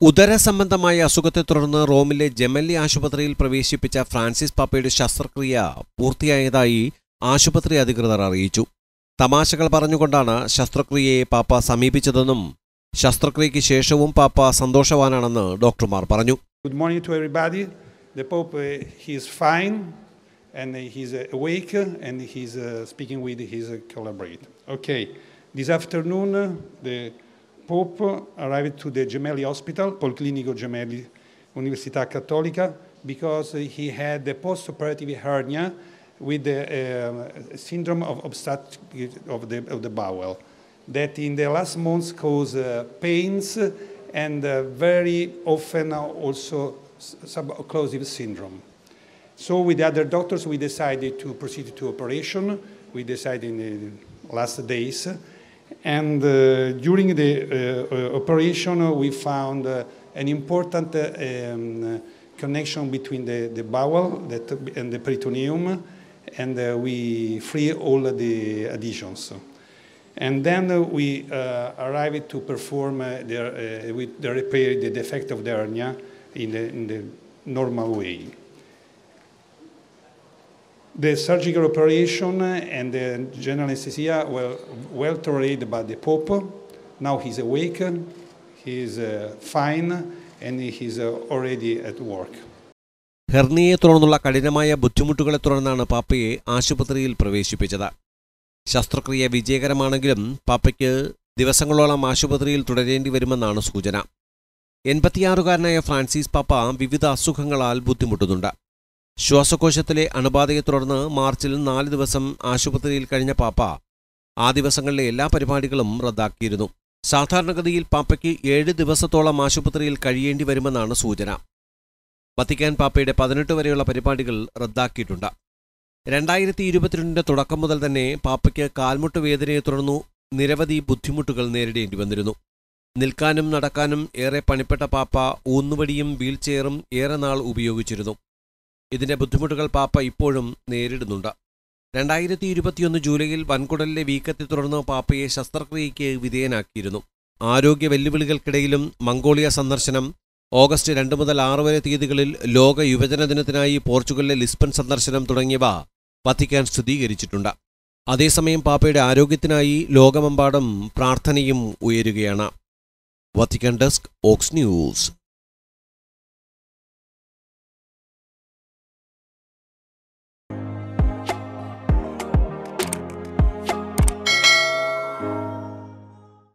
ഉദര സംബന്ധമായ അസുഖത്തെ തുടർന്ന് റോമിലെ ജെമല്ലി ആശുപത്രിയിൽ പ്രവേശിപ്പിച്ച ഫ്രാൻസിസ് പാപ്പയുടെ ശസ്ത്രക്രിയ പൂർത്തിയായതായി ആശുപത്രി അധികൃതർ അറിയിച്ചു. തമാശകൾ പറഞ്ഞുകൊണ്ടാണ് ശസ്ത്രക്രിയയെ പാപ്പ സമീപിച്ചതെന്നും ശസ്ത്രക്രിയയ്ക്ക് ശേഷവും പാപ്പ സന്തോഷവാനാണെന്ന് ഡോക്ടർമാർ പറഞ്ഞു. Good morning to everybody. The Pope he's fine and fine awake and he's speaking with he's and okay this afternoon with Pope arrived to the Gemelli Hospital, Policlinico Gemelli, Università Cattolica, because he had a post-operative hernia with the uh, syndrome of obstruction of the, of the bowel that in the last months caused uh, pains and uh, very often also subocclusive syndrome. So with the other doctors, we decided to proceed to operation. We decided in the last days. And uh, during the uh, uh, operation, we found an important um, connection between the, the bowel that, and the peritoneum, and we free all the adhesions. And then uh, we uh, arrived to perform uh, the, with the repair, the defect of the hernia in the, in the normal way. The surgical operation and the general anesthesia were well tolerated by the Pope. Now he's awake, he's uh, fine, and he's uh, already at work. ഹെർണിയെ തുടർന്നുള്ള കഠിനമായ ബുദ്ധിമുട്ടുകളെ തുടർന്നാണ് പാപ്പയെ ആശുപത്രിയിൽ പ്രവേശിപ്പിച്ചത് ശസ്ത്രക്രിയ വിജയകരമാണെങ്കിലും പാപ്പയ്ക്ക് ദിവസങ്ങളോളം ആശുപത്രിയിൽ തുടരേണ്ടി വരുമെന്നാണ് സൂചന എൺപത്തിയാറുകാരനായ ഫ്രാൻസിസ് പാപ്പ വിവിധ അസുഖങ്ങളാൽ ബുദ്ധിമുട്ടുന്നുണ്ട് ശ്വാസകോശത്തിലെ അണുബാധയെ തുടർന്ന് മാർച്ചിൽ നാല് ദിവസം ആശുപത്രിയിൽ കഴിഞ്ഞ പാപ്പ ആ ദിവസങ്ങളിലെ എല്ലാ പരിപാടികളും റദ്ദാക്കിയിരുന്നു. സാധാരണഗതിയിൽ പാപ്പയ്ക്ക് ഏഴ് ദിവസത്തോളം ആശുപത്രിയിൽ കഴിയേണ്ടി വരുമെന്നാണ് സൂചന. വത്തിക്കാൻ പാപ്പയുടെ പതിനെട്ട് വരെയുള്ള പരിപാടികൾ റദ്ദാക്കിയിട്ടുണ്ട്. രണ്ടായിരത്തി ഇരുപത്തിരണ്ടിന്റെ തുടക്കം മുതൽ തന്നെ പാപ്പയ്ക്ക് കാൽമുട്ട് വേദനയെ തുടർന്നു നിരവധി ബുദ്ധിമുട്ടുകൾ നേരിടേണ്ടി വന്നിരുന്നു. നിൽക്കാനും നടക്കാനും ഏറെ പണിപ്പെട്ട പാപ്പ ഊന്നുവടിയും വീൽചെയറും ഏറെ നാൾ ഉപയോഗിച്ചിരുന്നു. ഇതിന്റെ ബുദ്ധിമുട്ടുകൾ പാപ്പ ഇപ്പോഴും നേരിടുന്നുണ്ട്. രണ്ടായിരത്തി ഇരുപത്തിയൊന്ന് ജൂലൈയിൽ വൻകുടലിലെ വീക്കത്തെ തുടർന്ന് പാപ്പയെ ശസ്ത്രക്രിയയ്ക്ക് വിധേയനാക്കിയിരുന്നു. ആരോഗ്യ വെല്ലുവിളികൾക്കിടയിലും മംഗോളിയ സന്ദർശനം ഓഗസ്റ്റ് രണ്ട് മുതൽ ആറ് വരെ തീയതികളിൽ ലോക യുവജന ദിനത്തിനായി പോർച്ചുഗലിലെ ലിസ്ബൺ സന്ദർശനം തുടങ്ങിയവ വത്തിക്കാൻ സ്ഥിരീകരിച്ചിട്ടുണ്ട്. അതേസമയം പാപ്പയുടെ ആരോഗ്യത്തിനായി ലോകമെമ്പാടും പ്രാർത്ഥനയും ഉയരുകയാണ്. വത്തിക്കാൻ ഡെസ്ക് ഓക്സ് ന്യൂസ്.